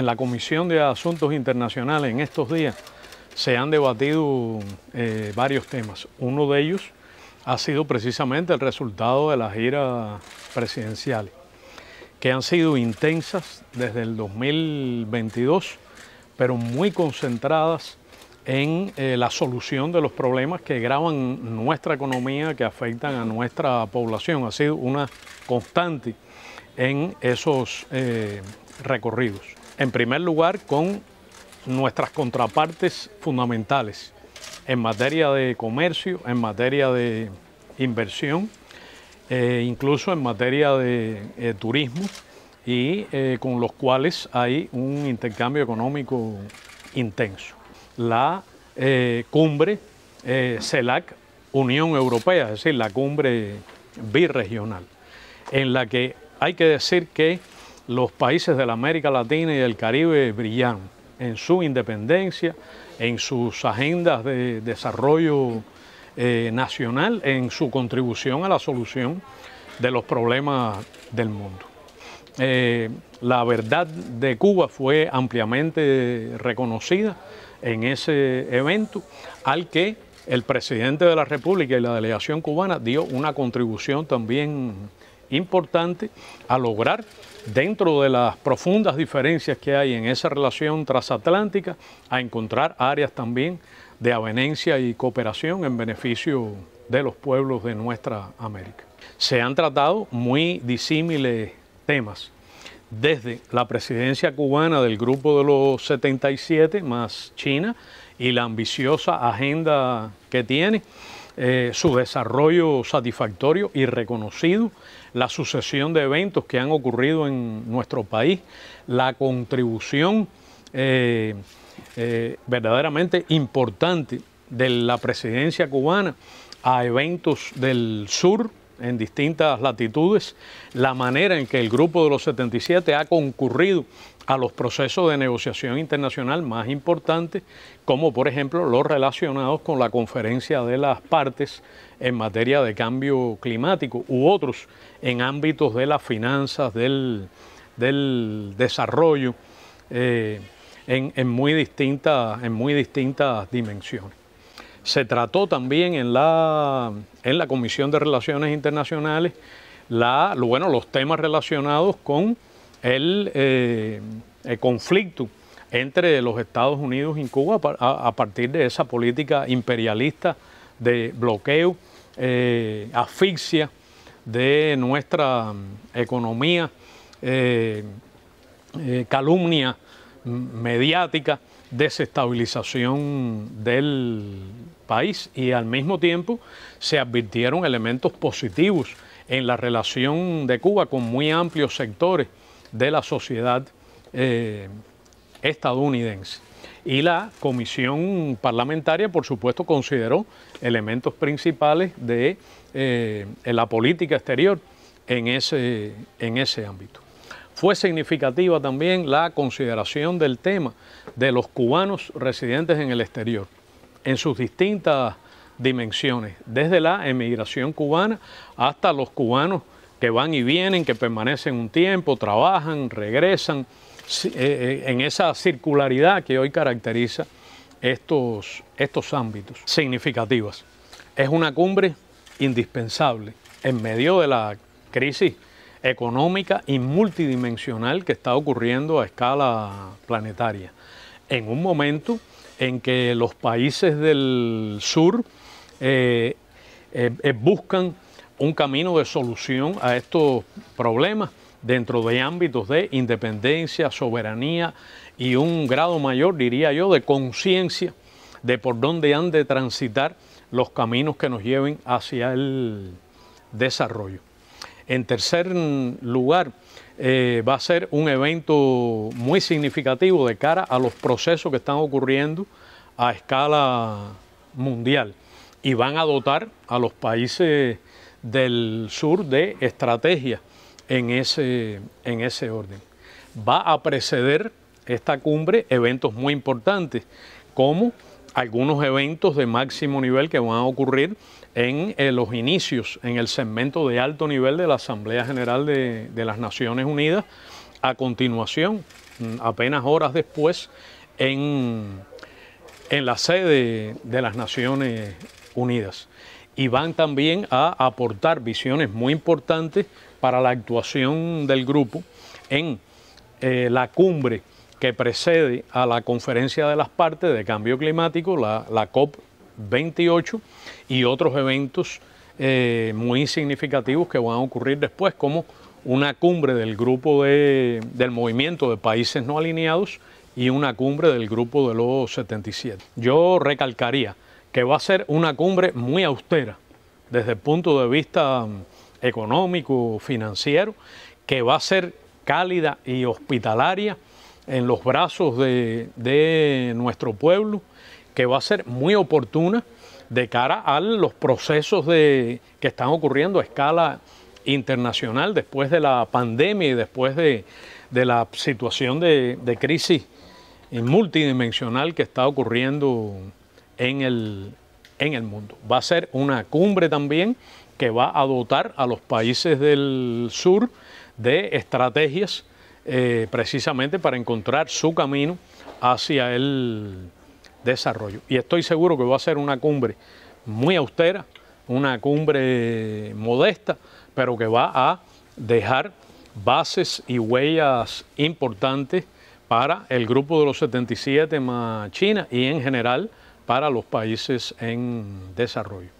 en la Comisión de Asuntos Internacionales en estos días se han debatido eh, varios temas. Uno de ellos ha sido precisamente el resultado de las giras presidenciales, que han sido intensas desde el 2022, pero muy concentradas en eh, la solución de los problemas que graban nuestra economía, que afectan a nuestra población. Ha sido una constante en esos eh, recorridos. En primer lugar, con nuestras contrapartes fundamentales en materia de comercio, en materia de inversión, eh, incluso en materia de eh, turismo y eh, con los cuales hay un intercambio económico intenso. La cumbre CELAC Unión Europea, es decir, la cumbre birregional, en la que hay que decir que los países de la América Latina y del Caribe brillaron en su independencia, en sus agendas de desarrollo eh, nacional, en su contribución a la solución de los problemas del mundo. Eh, la verdad de Cuba fue ampliamente reconocida en ese evento, al que el presidente de la República y la delegación cubana dio una contribución también importante a lograr dentro de las profundas diferencias que hay en esa relación transatlántica, a encontrar áreas también de avenencia y cooperación en beneficio de los pueblos de nuestra América. Se han tratado muy disímiles temas, desde la presidencia cubana del Grupo de los 77 más China y la ambiciosa agenda que tiene, eh, su desarrollo satisfactorio y reconocido, la sucesión de eventos que han ocurrido en nuestro país, la contribución eh, eh, verdaderamente importante de la presidencia cubana a eventos del sur en distintas latitudes, la manera en que el Grupo de los 77 ha concurrido a los procesos de negociación internacional más importantes, como por ejemplo los relacionados con la conferencia de las partes en materia de cambio climático u otros en ámbitos de las finanzas, del, desarrollo, eh, en, muy en muy distintas dimensiones. Se trató también en la, en la Comisión de Relaciones Internacionales la, bueno, los temas relacionados con el, eh, conflicto entre los Estados Unidos y Cuba a, partir de esa política imperialista de bloqueo, eh, asfixia de nuestra mm, economía, eh, calumnia mediática, desestabilización del y al mismo tiempo se advirtieron elementos positivos en la relación de Cuba con muy amplios sectores de la sociedad eh, estadounidense. Y la comisión parlamentaria, por supuesto, consideró elementos principales de eh, la política exterior en ese, en ese ámbito. Fue significativa también la consideración del tema de los cubanos residentes en el exterior en sus distintas dimensiones, desde la emigración cubana hasta los cubanos que van y vienen, que permanecen un tiempo, trabajan, regresan, eh, eh, en esa circularidad que hoy caracteriza estos, estos ámbitos significativos. Es una cumbre indispensable en medio de la crisis económica y multidimensional que está ocurriendo a escala planetaria, en un momento en que los países del sur eh, eh, eh, buscan un camino de solución a estos problemas dentro de ámbitos de independencia, soberanía y un grado mayor, diría yo, de conciencia de por dónde han de transitar los caminos que nos lleven hacia el desarrollo. En tercer lugar, eh, va a ser un evento muy significativo de cara a los procesos que están ocurriendo a escala mundial y van a dotar a los países del sur de estrategia en ese, en ese orden. Va a preceder esta cumbre eventos muy importantes como algunos eventos de máximo nivel que van a ocurrir en eh, los inicios, en el segmento de alto nivel de la Asamblea General de, las Naciones Unidas, a continuación mm, apenas horas después en, en la sede de las Naciones Unidas. Y van también a aportar visiones muy importantes para la actuación del grupo en eh, la cumbre que precede a la conferencia de las partes de cambio climático, la, la COP28, y otros eventos eh, muy significativos que van a ocurrir después, como una cumbre del grupo de, del movimiento de países no alineados y una cumbre del grupo de los 77. Yo recalcaría que va a ser una cumbre muy austera desde el punto de vista mm, económico, financiero, que va a ser cálida y hospitalaria en los brazos de, de nuestro pueblo, que va a ser muy oportuna de cara a los procesos de, que están ocurriendo a escala internacional después de la pandemia y después de, la situación de, crisis multidimensional que está ocurriendo en el, en el mundo. Va a ser una cumbre también que va a dotar a los países del sur de estrategias eh, precisamente para encontrar su camino hacia el desarrollo. Y estoy seguro que va a ser una cumbre muy austera, una cumbre modesta, pero que va a dejar bases y huellas importantes para el grupo de los 77 más China y en general para los países en desarrollo.